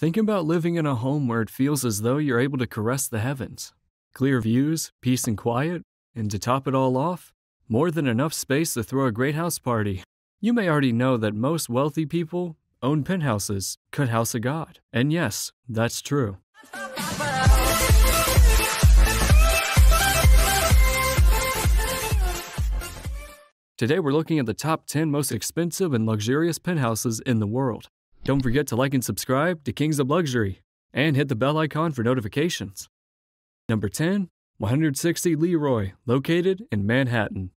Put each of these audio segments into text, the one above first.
Think about living in a home where it feels as though you're able to caress the heavens. Clear views, peace and quiet, and to top it all off, more than enough space to throw a great house party. You may already know that most wealthy people own penthouses, cut house a God. And yes, that's true. Today we're looking at the top 10 most expensive and luxurious penthouses in the world. Don't forget to like and subscribe to Kings of Luxury and hit the bell icon for notifications. Number 10, 160 Leroy, located in Manhattan.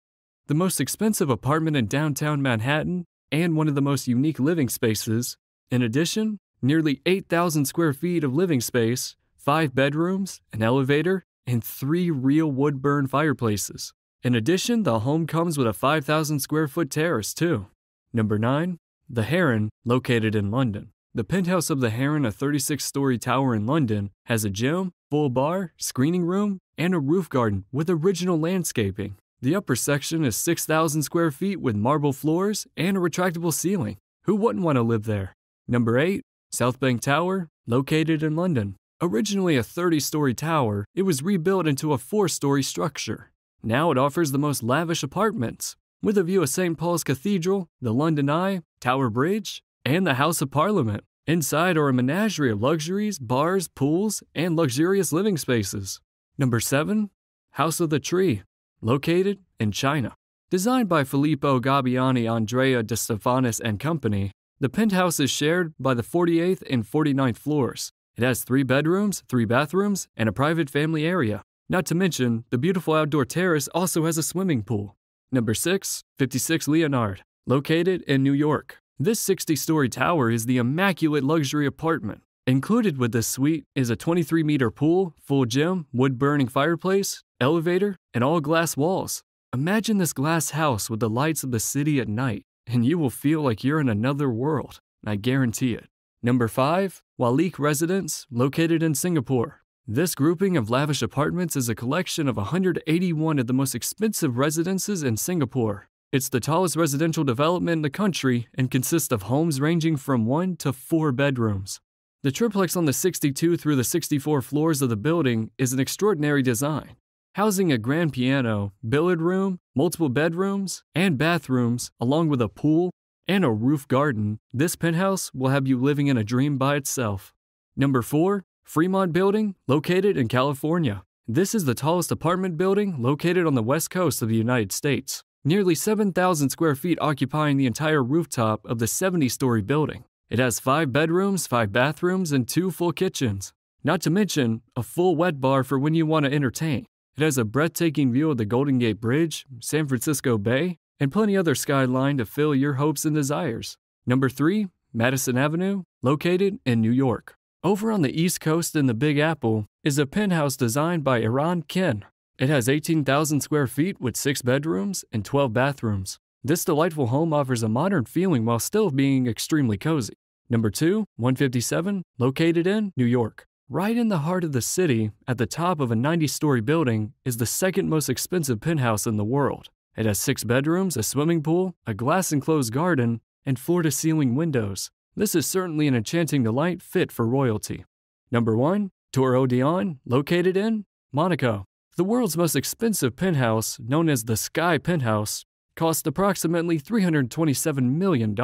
The most expensive apartment in downtown Manhattan and one of the most unique living spaces. In addition, nearly 8,000 square feet of living space, five bedrooms, an elevator, and three real wood burn fireplaces. In addition, the home comes with a 5,000 square foot terrace, too. Number 9. The Heron, located in London. The penthouse of the Heron, a 36 story tower in London, has a gym, full bar, screening room, and a roof garden with original landscaping. The upper section is 6,000 square feet with marble floors and a retractable ceiling. Who wouldn't want to live there? Number 8. South Bank Tower, located in London. Originally a 30 story tower, it was rebuilt into a 4 story structure. Now it offers the most lavish apartments, with a view of St. Paul's Cathedral, the London Eye, Tower Bridge, and the House of Parliament. Inside are a menagerie of luxuries, bars, pools, and luxurious living spaces. Number 7. House of the Tree, located in China. Designed by Filippo Gabbiani, Andrea De Stefanis and Company, the penthouse is shared by the 48th and 49th floors. It has three bedrooms, three bathrooms, and a private family area. Not to mention, the beautiful outdoor terrace also has a swimming pool. Number 6, 56 Leonard, located in New York. This 60 story tower is the immaculate luxury apartment. Included with this suite is a 23 meter pool, full gym, wood burning fireplace, elevator, and all glass walls. Imagine this glass house with the lights of the city at night, and you will feel like you're in another world. I guarantee it. Number 5, Wallich Residence, located in Singapore. This grouping of lavish apartments is a collection of 181 of the most expensive residences in Singapore. It's the tallest residential development in the country and consists of homes ranging from 1 to 4 bedrooms. The triplex on the 62 through the 64 floors of the building is an extraordinary design housing a grand piano, billiard room, multiple bedrooms, and bathrooms, along with a pool and a roof garden, this penthouse will have you living in a dream by itself. Number 4. Fremont Building, located in California. This is the tallest apartment building located on the west coast of the United States, nearly 7,000 square feet occupying the entire rooftop of the 70 story building. It has five bedrooms, five bathrooms, and two full kitchens. Not to mention a full wet bar for when you want to entertain. It has a breathtaking view of the Golden Gate Bridge, San Francisco Bay, and plenty other skyline to fill your hopes and desires. Number 3, Madison Avenue, located in New York. Over on the East Coast in the Big Apple is a penthouse designed by Iran Ken. It has 18,000 square feet with 6 bedrooms and 12 bathrooms. This delightful home offers a modern feeling while still being extremely cozy. Number 2, 157, located in New York. Right in the heart of the city, at the top of a 90 story building, is the second most expensive penthouse in the world. It has six bedrooms, a swimming pool, a glass enclosed garden, and floor to ceiling windows. This is certainly an enchanting delight fit for royalty. Number 1. Tour Odeon, located in Monaco. The world's most expensive penthouse, known as the Sky Penthouse, cost approximately $327 million.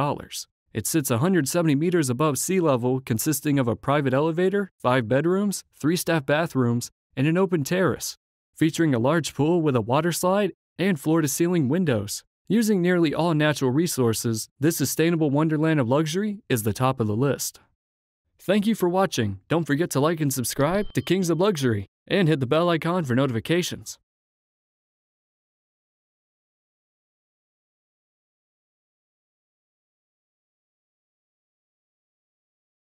It sits 170 meters above sea level, consisting of a private elevator, five bedrooms, three staff bathrooms, and an open terrace, featuring a large pool with a water slide and floor to ceiling windows. Using nearly all natural resources, this sustainable wonderland of luxury is the top of the list. Thank you for watching. Don't forget to like and subscribe to Kings of Luxury and hit the bell icon for notifications.